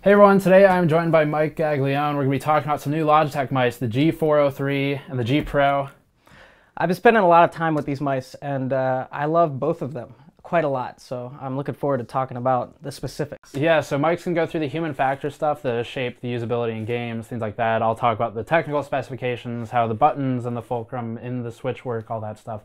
Hey everyone, today I'm joined by Mike Gaglione. We're going to be talking about some new Logitech mice, the G403 and the G Pro. I've been spending a lot of time with these mice and uh, I love both of them quite a lot. So I'm looking forward to talking about the specifics. Yeah, so Mike's gonna go through the human factor stuff, the shape, the usability in games, things like that. I'll talk about the technical specifications, how the buttons and the fulcrum in the switch work, all that stuff.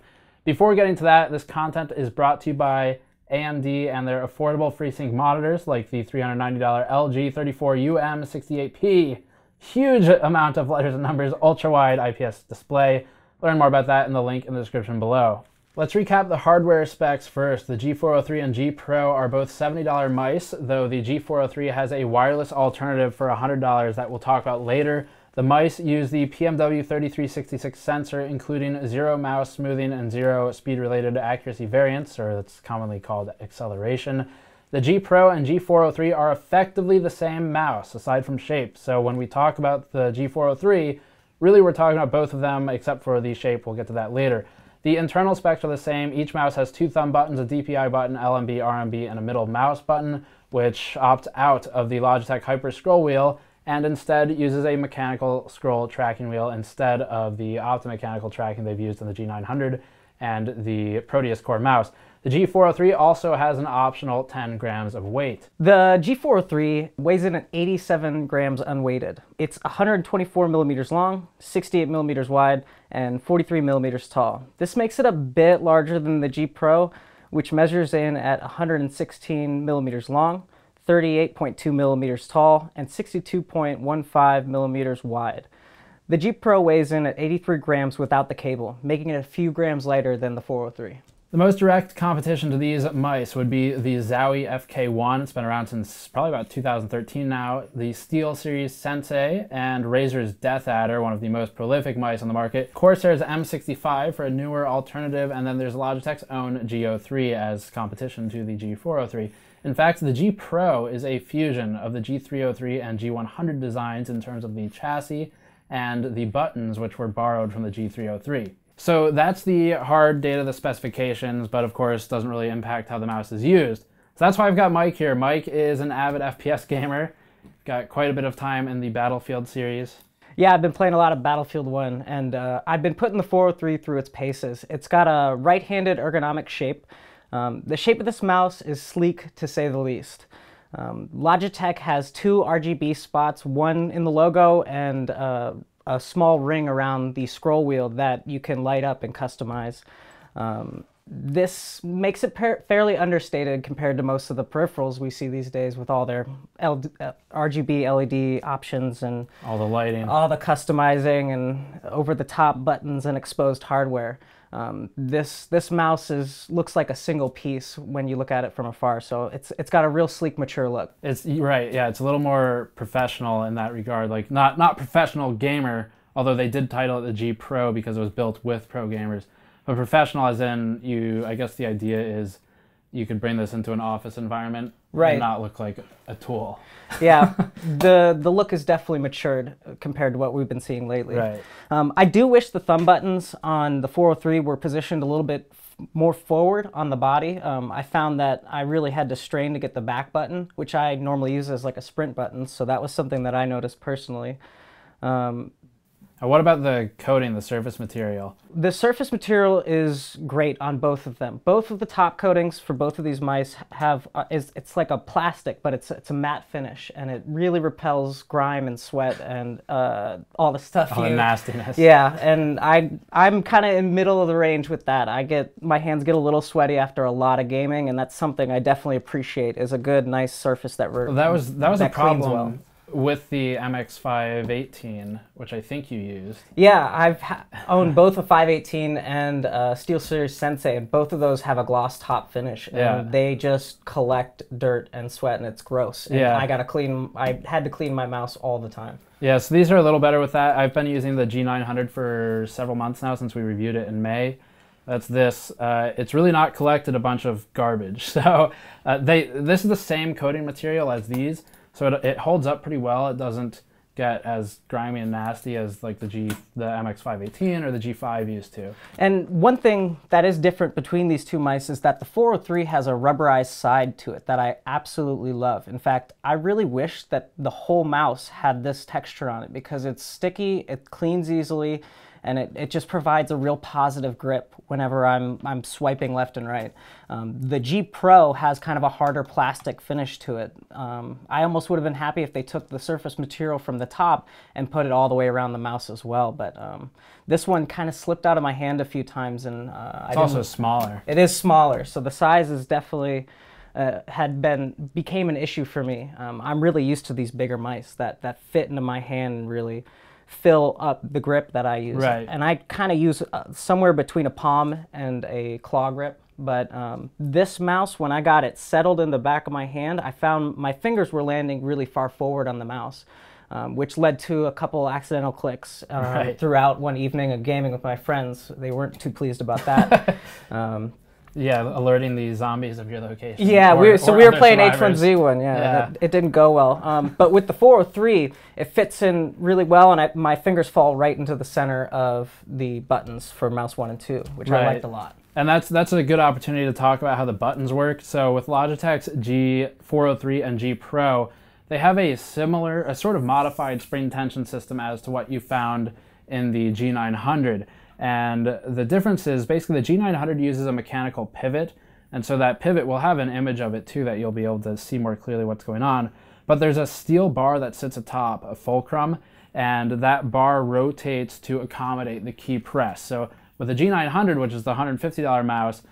Before getting to that, this content is brought to you by AMD and their affordable FreeSync monitors like the $390 LG 34UM68P. Huge amount of letters and numbers, ultra wide IPS display. Learn more about that in the link in the description below. Let's recap the hardware specs first. The G403 and G Pro are both $70 mice, though the G403 has a wireless alternative for $100 that we'll talk about later. The mice use the PMW3366 sensor, including zero mouse smoothing and zero speed-related accuracy variance, or that's commonly called acceleration. The G Pro and G403 are effectively the same mouse, aside from shape. So when we talk about the G403, really we're talking about both of them, except for the shape. We'll get to that later. The internal specs are the same. Each mouse has two thumb buttons, a DPI button, LMB, RMB, and a middle mouse button, which opt out of the Logitech Hyper Scroll Wheel and instead uses a mechanical scroll tracking wheel instead of the optomechanical tracking they've used in the G900 and the Proteus Core mouse. The G403 also has an optional 10 grams of weight. The G403 weighs in at 87 grams unweighted. It's 124 millimeters long, 68 millimeters wide, and 43 millimeters tall. This makes it a bit larger than the G Pro, which measures in at 116 millimeters long, 38.2 millimeters tall, and 62.15 millimeters wide. The G Pro weighs in at 83 grams without the cable, making it a few grams lighter than the 403. The most direct competition to these mice would be the Zowie FK1. It's been around since probably about 2013 now. The SteelSeries Sensei and Razer's DeathAdder, one of the most prolific mice on the market. Corsair's M65 for a newer alternative, and then there's Logitech's own G303 as competition to the G403. In fact, the G Pro is a fusion of the G303 and G100 designs in terms of the chassis and the buttons, which were borrowed from the G303. So that's the hard data, the specifications, but of course doesn't really impact how the mouse is used. So that's why I've got Mike here. Mike is an avid FPS gamer, got quite a bit of time in the Battlefield series. Yeah, I've been playing a lot of Battlefield 1, and uh, I've been putting the 403 through its paces. It's got a right-handed ergonomic shape. Um, the shape of this mouse is sleek, to say the least. Um, Logitech has two RGB spots, one in the logo and uh, a small ring around the scroll wheel that you can light up and customize. Um, this makes it fairly understated compared to most of the peripherals we see these days with all their L uh, RGB LED options and all the lighting, all the customizing and over-the-top buttons and exposed hardware. Um, this this mouse is looks like a single piece when you look at it from afar. So it's it's got a real sleek, mature look. It's right, yeah. It's a little more professional in that regard. Like not not professional gamer, although they did title it the G Pro because it was built with pro gamers. But professional, as in you, I guess the idea is you could bring this into an office environment right. not look like a tool. yeah, the the look is definitely matured compared to what we've been seeing lately. Right. Um, I do wish the thumb buttons on the 403 were positioned a little bit more forward on the body. Um, I found that I really had to strain to get the back button, which I normally use as like a sprint button. So that was something that I noticed personally. Um, what about the coating, the surface material? The surface material is great on both of them. Both of the top coatings for both of these mice have uh, is it's like a plastic, but it's it's a matte finish, and it really repels grime and sweat and uh, all the stuff. All you, the nastiness. Yeah, and I I'm kind of in middle of the range with that. I get my hands get a little sweaty after a lot of gaming, and that's something I definitely appreciate. Is a good, nice surface that. Re- well, that was that was that a problem. Well with the MX518, which I think you used. Yeah, I've owned both a 518 and a SteelSeries Sensei, and both of those have a gloss top finish. And yeah. they just collect dirt and sweat, and it's gross. And yeah. I got to clean, I had to clean my mouse all the time. Yeah, so these are a little better with that. I've been using the G900 for several months now since we reviewed it in May. That's this. Uh, it's really not collected a bunch of garbage. So uh, they this is the same coating material as these, so it, it holds up pretty well. It doesn't get as grimy and nasty as like the G the MX518 or the G5 used to. And one thing that is different between these two mice is that the 403 has a rubberized side to it that I absolutely love. In fact, I really wish that the whole mouse had this texture on it because it's sticky, it cleans easily, and it, it just provides a real positive grip whenever I'm, I'm swiping left and right. Um, the G Pro has kind of a harder plastic finish to it. Um, I almost would have been happy if they took the surface material from the top and put it all the way around the mouse as well, but um, this one kind of slipped out of my hand a few times and uh, It's also smaller. it is smaller, so the size is definitely uh, had been became an issue for me. Um, I'm really used to these bigger mice that that fit into my hand and really fill up the grip that I use. Right. And I kind of use uh, somewhere between a palm and a claw grip. But um, this mouse, when I got it settled in the back of my hand, I found my fingers were landing really far forward on the mouse. Um, which led to a couple accidental clicks uh, Right. throughout one evening of gaming with my friends. They weren't too pleased about that. um, Yeah, alerting the zombies of your location. yeah, or- we were, so we were playing survivors. H1Z1. Yeah, Yeah. that- it didn't go well. Um, but with the 403, it fits in really well, and I, my fingers fall right into the center of the buttons for mouse one and two, which I liked a lot. And that's that's a good opportunity to talk about how the buttons work. So with Logitech's G403 and G Pro, they have a similar, a sort of modified spring tension system as to what you found in the G900. And the difference is basically the G900 uses a mechanical pivot, and so that pivot will have an image of it too that you'll be able to see more clearly what's going on. But there's a steel bar that sits atop a fulcrum, and that bar rotates to accommodate the key press. So with the G900, which is the $150 mouse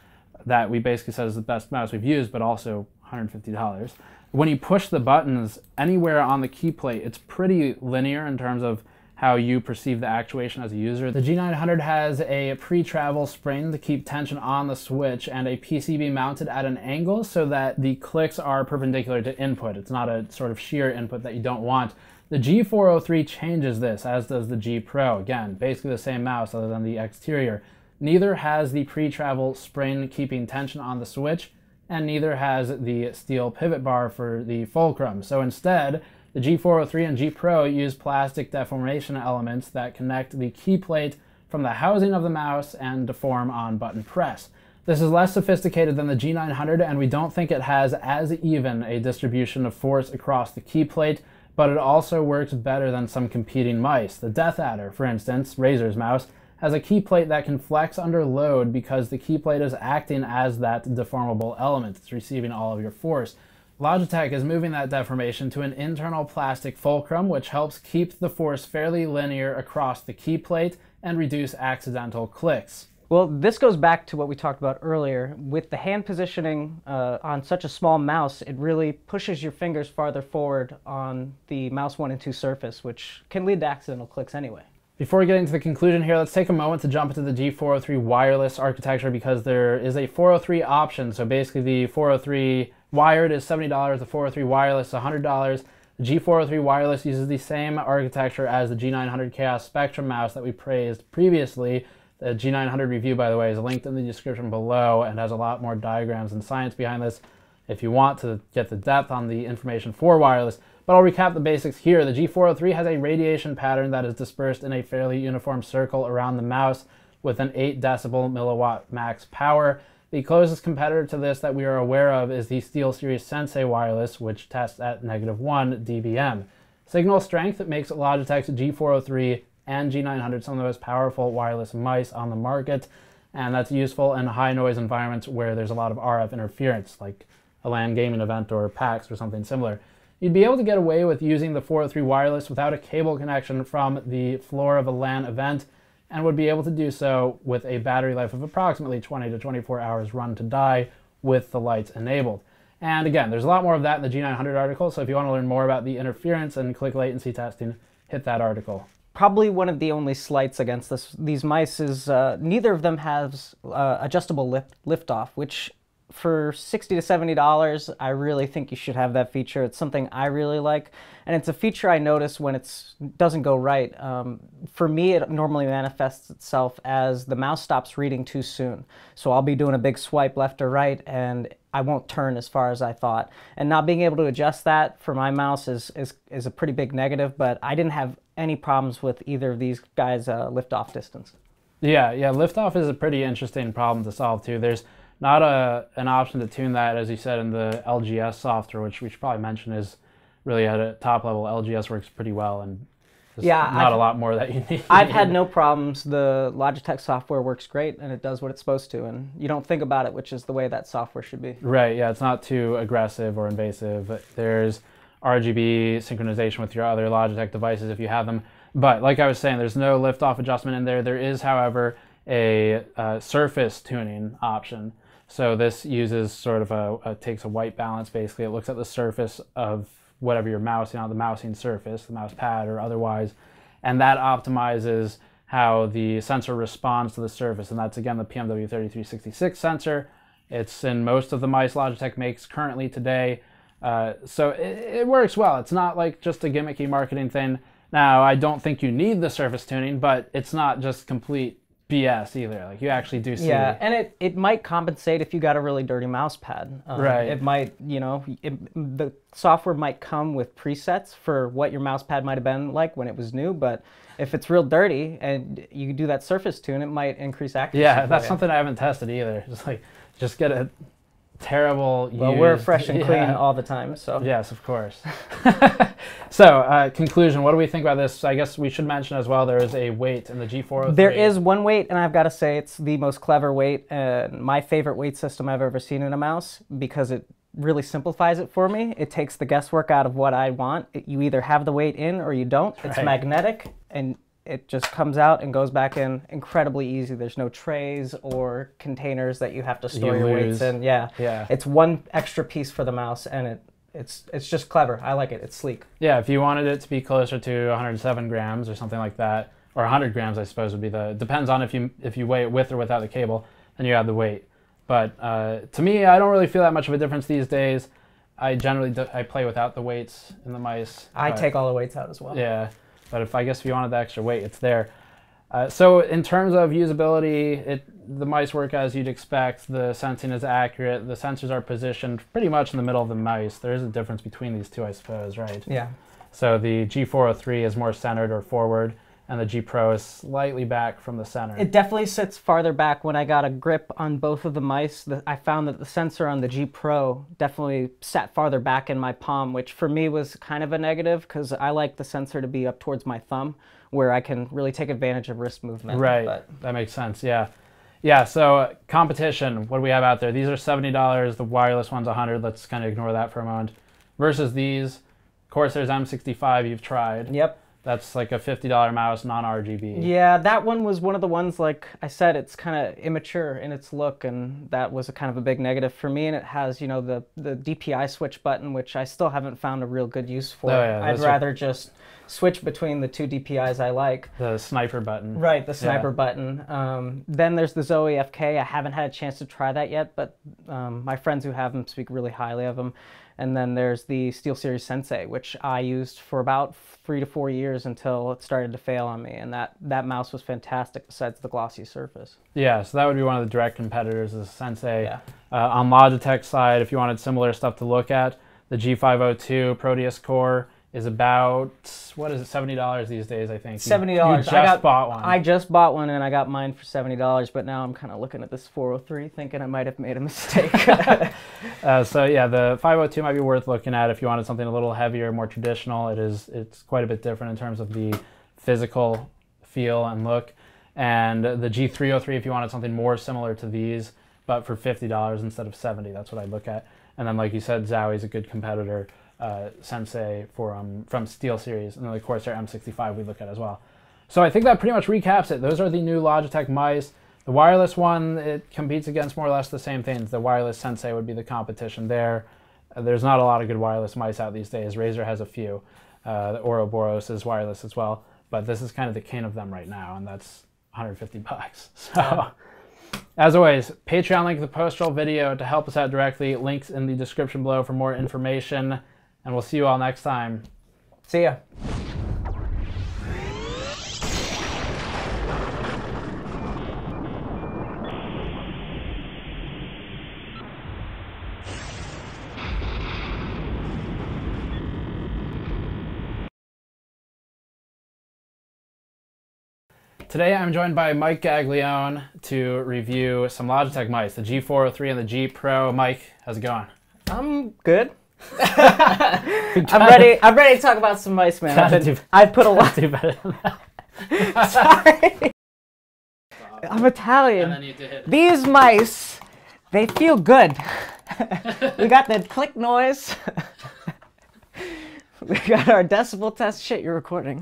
that we basically said is the best mouse we've used, but also $150, when you push the buttons anywhere on the key plate, it's pretty linear in terms of how you perceive the actuation as a user. The G900 has a pre-travel spring to keep tension on the switch and a PCB mounted at an angle so that the clicks are perpendicular to input. It's not a sort of sheer input that you don't want. The G403 changes this, as does the G Pro. Again, basically the same mouse other than the exterior. Neither has the pre-travel spring keeping tension on the switch, and neither has the steel pivot bar for the fulcrum. So instead, the G403 and G Pro use plastic deformation elements that connect the key plate from the housing of the mouse and deform on button press. This is less sophisticated than the G900, and we don't think it has as even a distribution of force across the key plate, but it also works better than some competing mice. The Death Adder, for instance, Razer's mouse, has a key plate that can flex under load because the key plate is acting as that deformable element. It's receiving all of your force. Logitech is moving that deformation to an internal plastic fulcrum, which helps keep the force fairly linear across the key plate and reduce accidental clicks. Well, this goes back to what we talked about earlier. With the hand positioning uh, on such a small mouse, it really pushes your fingers farther forward on the mouse 1 and 2 surface, which can lead to accidental clicks anyway. Before getting to the conclusion here, let's take a moment to jump into the G403 wireless architecture because there is a 403 option. So basically, the 403 wired is $70, the 403 wireless is $100. The G403 wireless uses the same architecture as the G900 Chaos Spectrum mouse that we praised previously. The G900 review, by the way, is linked in the description below and has a lot more diagrams and science behind this if you want to get the depth on the information for wireless. But I'll recap the basics here. The G403 has a radiation pattern that is dispersed in a fairly uniform circle around the mouse with an 8 decibel milliwatt max power. The closest competitor to this that we are aware of is the SteelSeries Sensei wireless, which tests at negative 1 dBm. Signal strength makes Logitech's G403 and G900 some of the most powerful wireless mice on the market, and that's useful in high noise environments where there's a lot of RF interference, like a LAN gaming event or PAX or something similar. You'd be able to get away with using the 403 wireless without a cable connection from the floor of a LAN event and would be able to do so with a battery life of approximately 20 to 24 hours run to die with the lights enabled. And again, there's a lot more of that in the G900 article, so if you want to learn more about the interference and click latency testing, hit that article. Probably one of the only slights against this, these mice is uh, neither of them has uh, adjustable lift liftoff, which for 60 to 70 dollars i really think you should have that feature. It's something i really like and it's a feature i notice when it doesn't go right. Um, for me it normally manifests itself as the mouse stops reading too soon. So i'll be doing a big swipe left or right and i won't turn as far as i thought. And not being able to adjust that for my mouse is, is, is a pretty big negative but i didn't have any problems with either of these guys uh, lift off distance. Yeah yeah liftoff is a pretty interesting problem to solve too. There's not a an option to tune that, as you said, in the LGS software, which we should probably mention is really at a top level. LGS works pretty well, and yeah, not I've, a lot more that you need. I've had no problems. The Logitech software works great, and it does what it's supposed to, and you don't think about it, which is the way that software should be. Right. Yeah, it's not too aggressive or invasive. There's RGB synchronization with your other Logitech devices if you have them. But like I was saying, there's no lift-off adjustment in there. There is, however, a uh, surface tuning option. So this uses sort of a, a, takes a white balance basically. It looks at the surface of whatever you're mousing on, the mousing surface, the mouse pad or otherwise, and that optimizes how the sensor responds to the surface. And that's again the PMW3366 sensor. It's in most of the mice Logitech makes currently today. Uh, so it, it works well. It's not like just a gimmicky marketing thing. Now, I don't think you need the surface tuning, but it's not just complete BS either. Like you actually do see. Yeah, and it, it might compensate if you got a really dirty mouse pad. Um, right. It might, you know, it, the software might come with presets for what your mouse pad might have been like when it was new, but if it's real dirty and you do that surface tune, it might increase accuracy. Yeah, that's something I haven't tested either. Just like, just get a terrible. Well, used, we're fresh and clean yeah. all the time, so. Yes, of course. so, uh, conclusion. What do we think about this? I guess we should mention as well. There is a weight in the G403. There is one weight, and I've got to say it's the most clever weight and my favorite weight system I've ever seen in a mouse because it really simplifies it for me. It takes the guesswork out of what I want. It, you either have the weight in or you don't. It's right. magnetic, and it just comes out and goes back in incredibly easy. There's no trays or containers that you have to store you your lose. weights in. Yeah. Yeah. It's one extra piece for the mouse and it it's it's just clever. I like it. It's sleek. Yeah, if you wanted it to be closer to 107 grams or something like that, or 100 grams, I suppose would be the depends on if you if you weigh it with or without the cable, then you add the weight. But uh, to me, I don't really feel that much of a difference these days. I generally do, I play without the weights in the mice. I take all the weights out as well. Yeah. But if I guess if you wanted the extra weight, it's there. Uh, so in terms of usability, it the mice work as you'd expect. The sensing is accurate. The sensors are positioned pretty much in the middle of the mice. There is a difference between these two, I suppose, right? Yeah. So the G403 is more centered or forward, and the G Pro is slightly back from the center. It definitely sits farther back. When I got a grip on both of the mice, the, I found that the sensor on the G Pro definitely sat farther back in my palm, which for me was kind of a negative because I like the sensor to be up towards my thumb where I can really take advantage of wrist movement. Right, but. that makes sense, yeah. Yeah, so uh, competition, what do we have out there? These are $70, the wireless one's 100 let's kind of ignore that for a moment. Versus these, Corsair's M65 you've tried. Yep. That's like a $50 mouse, non RGB. Yeah, that one was one of the ones, like I said, it's kind of immature in its look, and that was a kind of a big negative for me. And it has, you know, the, the DPI switch button, which I still haven't found a real good use for. Oh, yeah, I'd rather just switch between the two DPIs I like. The sniper button. Right, the sniper yeah. button. Um, then there's the Zowie FK. I haven't had a chance to try that yet, but um, my friends who have them speak really highly of them. And then there's the SteelSeries Sensei, which I used for about three to four years until it started to fail on me. And that, that mouse was fantastic besides the glossy surface. Yeah, so that would be one of the direct competitors, the Sensei. Yeah. Uh, on Logitech side, if you wanted similar stuff to look at, the G502 Proteus Core is about what is it seventy dollars these days? I think seventy dollars. I got, bought one. I just bought one and I got mine for seventy dollars. But now I'm kind of looking at this 403, thinking I might have made a mistake. uh, so yeah, the 502 might be worth looking at if you wanted something a little heavier, more traditional. It is. It's quite a bit different in terms of the physical feel and look. And the G303 if you wanted something more similar to these, but for fifty dollars instead of seventy. That's what I'd look at. And then like you said, Zowie's a good competitor uh, Sensei for um, from SteelSeries, and then of course our M65 we look at as well. So I think that pretty much recaps it. Those are the new Logitech mice. The wireless one it competes against more or less the same things. The wireless Sensei would be the competition there. Uh, there's not a lot of good wireless mice out these days. Razer has a few. Uh, the Ouroboros is wireless as well, but this is kind of the king of them right now, and that's 150 bucks. So. As always, Patreon link the post video to help us out directly. Links in the description below for more information. And we'll see you all next time. See ya. Today I'm joined by Mike Gaglione to review some Logitech mice, the G403 and the G Pro. Mike, how's it going? I'm good. I'm ready. I'm ready to talk about some mice, man. I've, been, I've put a lot. Do better than that. Sorry. I'm Italian. These mice, they feel good. we got the click noise. we got our decibel test. Shit, you're recording.